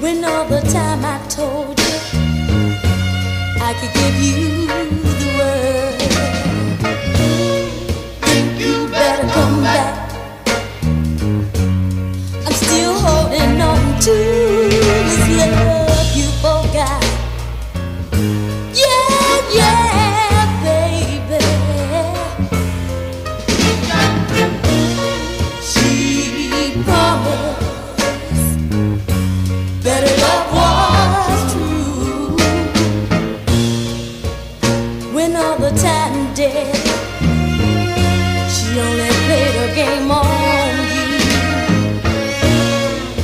When all the time I told you I could give you the word. Think you better come back. I'm still holding on to. dead. She only played her game on you.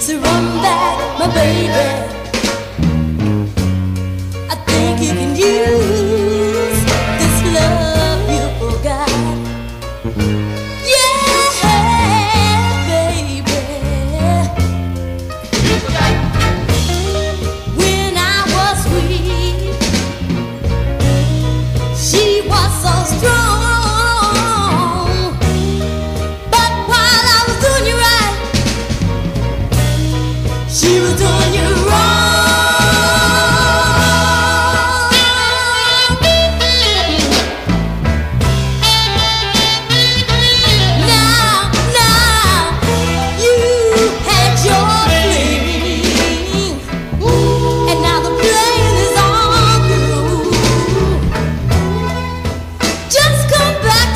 So run back, my baby. I think you can use.